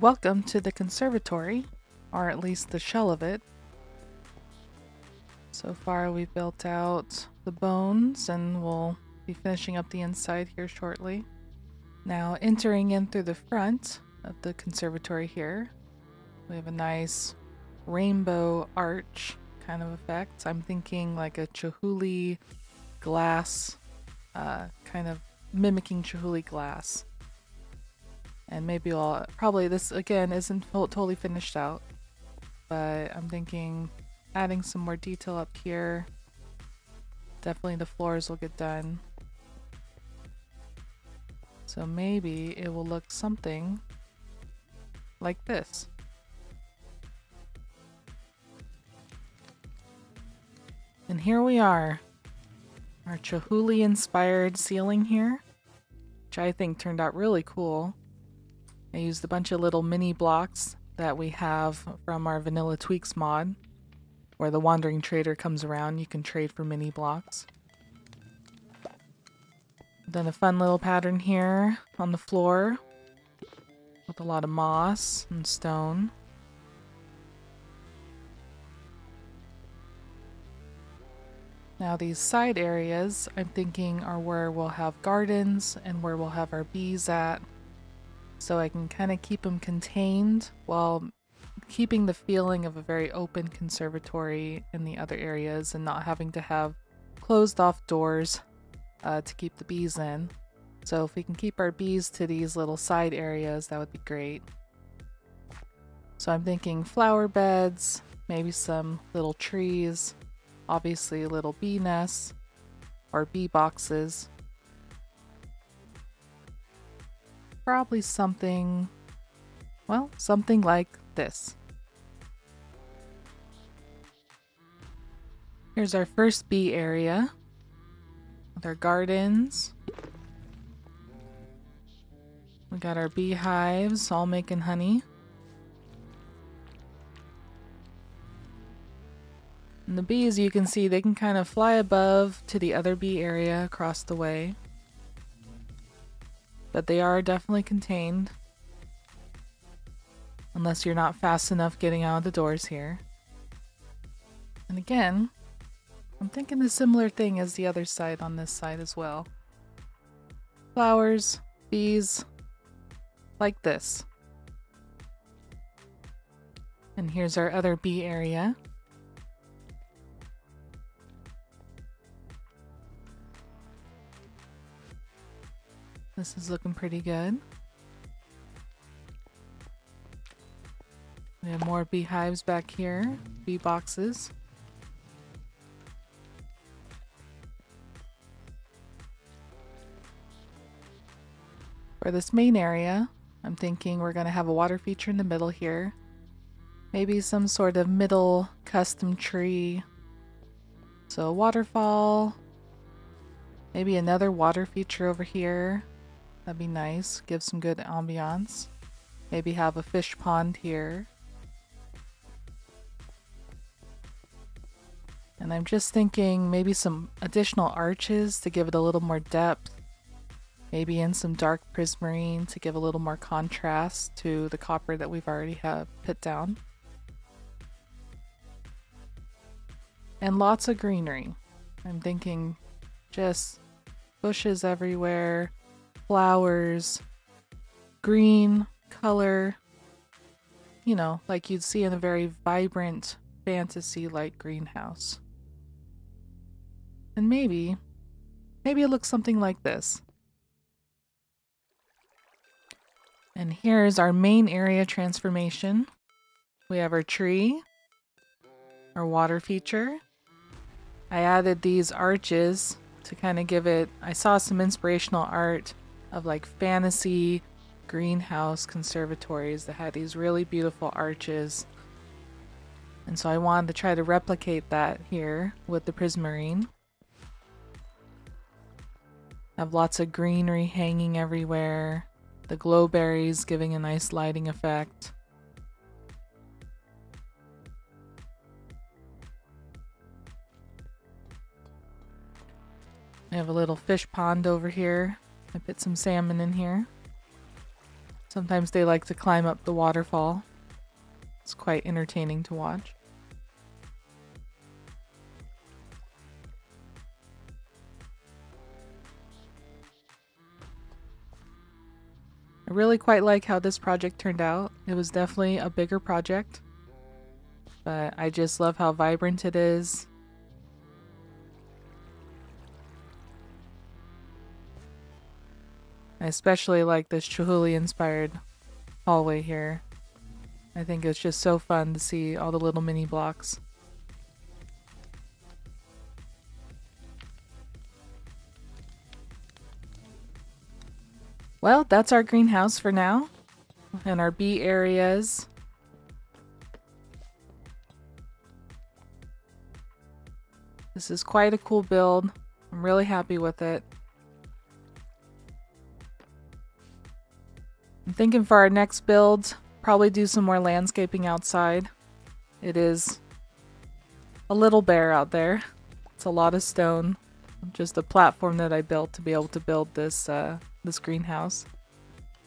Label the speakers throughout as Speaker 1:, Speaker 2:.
Speaker 1: Welcome to the conservatory, or at least the shell of it. So far we've built out the bones and we'll be finishing up the inside here shortly. Now entering in through the front of the conservatory here, we have a nice rainbow arch kind of effect. I'm thinking like a Chihuly glass, uh, kind of mimicking Chihuly glass and maybe I'll probably this again isn't totally finished out but I'm thinking adding some more detail up here. Definitely the floors will get done. So maybe it will look something like this. And here we are. Our Chihuly inspired ceiling here which I think turned out really cool I used a bunch of little mini blocks that we have from our Vanilla Tweaks mod, where the Wandering Trader comes around. You can trade for mini blocks. Done a fun little pattern here on the floor with a lot of moss and stone. Now these side areas I'm thinking are where we'll have gardens and where we'll have our bees at so I can kind of keep them contained while keeping the feeling of a very open conservatory in the other areas and not having to have closed off doors uh, to keep the bees in. So if we can keep our bees to these little side areas, that would be great. So I'm thinking flower beds, maybe some little trees, obviously little bee nests or bee boxes probably something, well, something like this. Here's our first bee area with our gardens. We got our beehives all making honey. And the bees, you can see, they can kind of fly above to the other bee area across the way. But they are definitely contained. Unless you're not fast enough getting out of the doors here. And again, I'm thinking a similar thing as the other side on this side as well. Flowers, bees, like this. And here's our other bee area. This is looking pretty good. We have more beehives back here, bee boxes. For this main area, I'm thinking we're going to have a water feature in the middle here. Maybe some sort of middle custom tree. So a waterfall. Maybe another water feature over here. That'd be nice. Give some good ambiance. Maybe have a fish pond here. And I'm just thinking maybe some additional arches to give it a little more depth. Maybe in some dark prismarine to give a little more contrast to the copper that we've already have put down. And lots of greenery. I'm thinking just bushes everywhere, flowers, green color, you know, like you'd see in a very vibrant fantasy like greenhouse. And maybe, maybe it looks something like this. And here's our main area transformation. We have our tree, our water feature, I added these arches to kind of give it, I saw some inspirational art of like fantasy greenhouse conservatories that had these really beautiful arches. And so I wanted to try to replicate that here with the prismarine. Have lots of greenery hanging everywhere. The glowberries giving a nice lighting effect. I have a little fish pond over here. I put some salmon in here. Sometimes they like to climb up the waterfall. It's quite entertaining to watch. I really quite like how this project turned out. It was definitely a bigger project, but I just love how vibrant it is. Especially like this Chihuly inspired hallway here. I think it's just so fun to see all the little mini blocks. Well, that's our greenhouse for now. And our bee areas. This is quite a cool build. I'm really happy with it. Thinking for our next build, probably do some more landscaping outside. It is a little bare out there. It's a lot of stone. Just a platform that I built to be able to build this uh, this greenhouse.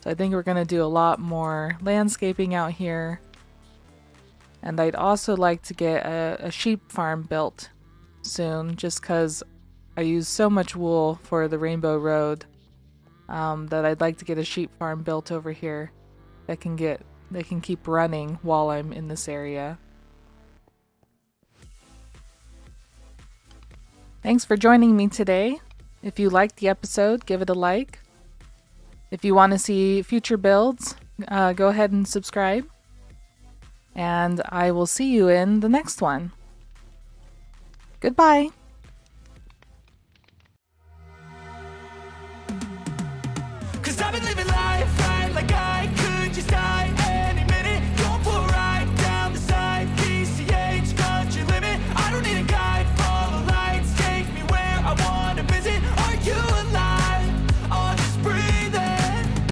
Speaker 1: So I think we're going to do a lot more landscaping out here. And I'd also like to get a, a sheep farm built soon just because I use so much wool for the Rainbow Row um, that I'd like to get a sheep farm built over here that can get that can keep running while I'm in this area. Thanks for joining me today. If you liked the episode, give it a like. If you want to see future builds, uh, go ahead and subscribe. And I will see you in the next one. Goodbye.